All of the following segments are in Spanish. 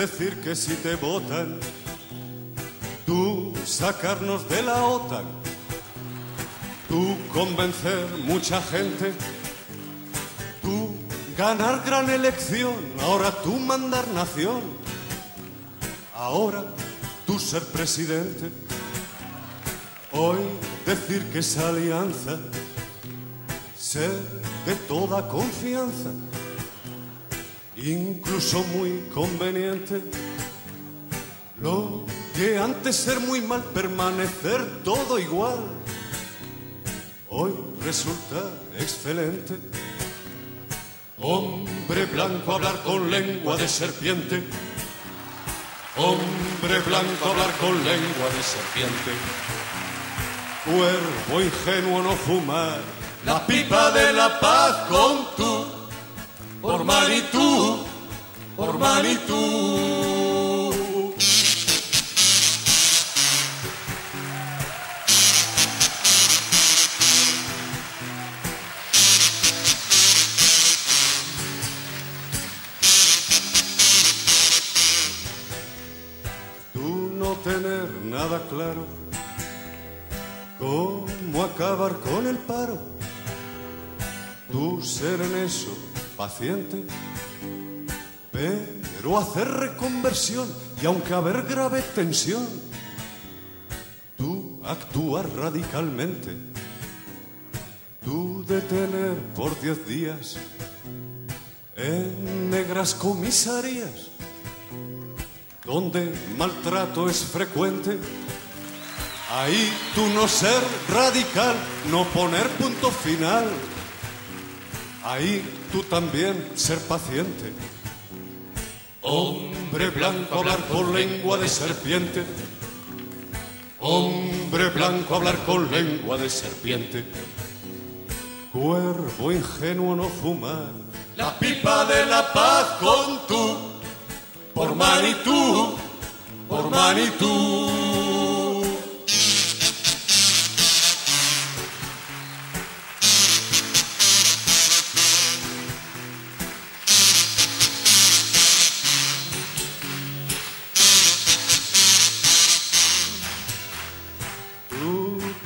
decir que si te votan, tú sacarnos de la OTAN, tú convencer mucha gente, tú ganar gran elección, ahora tú mandar nación, ahora tú ser presidente, hoy decir que esa alianza ser de toda confianza incluso muy conveniente. Lo que antes ser muy mal, permanecer todo igual, hoy resulta excelente. Hombre blanco hablar con lengua de serpiente. Hombre blanco hablar con lengua de serpiente. Cuervo ingenuo no fumar la pipa de la paz con tú por Manitú, por Manitú. Tú no tener nada claro cómo acabar con el paro. Tú ser en eso paciente, pero hacer reconversión y aunque haber grave tensión, tú actúas radicalmente, tú detener por diez días en negras comisarías, donde maltrato es frecuente. Ahí tú no ser radical, no poner punto final. Ahí tú también ser paciente. Hombre blanco hablar con lengua de serpiente. Hombre blanco hablar con lengua de serpiente. Cuervo ingenuo no fumar. La pipa de la paz con tú. Por Manitú, por Manitú.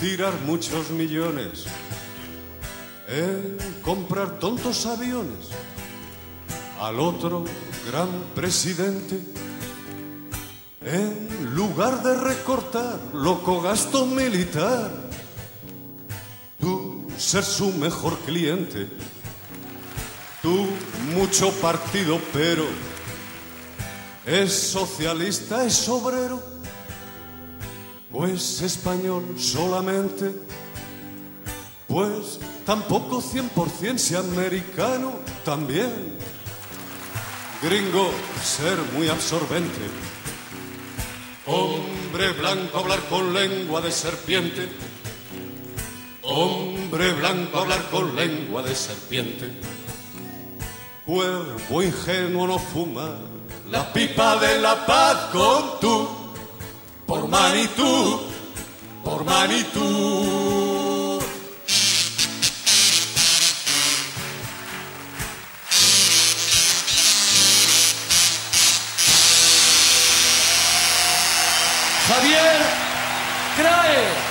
Tirar muchos millones en comprar tontos aviones al otro gran presidente en lugar de recortar loco gasto militar tú ser su mejor cliente tú mucho partido pero es socialista es obrero pues español solamente, pues tampoco 100% si americano también. Gringo, ser muy absorbente. Hombre blanco hablar con lengua de serpiente. Hombre blanco hablar con lengua de serpiente. Cuervo ingenuo no fumar la pipa de la paz con tú por Manitú, por Manitú. Javier Crae.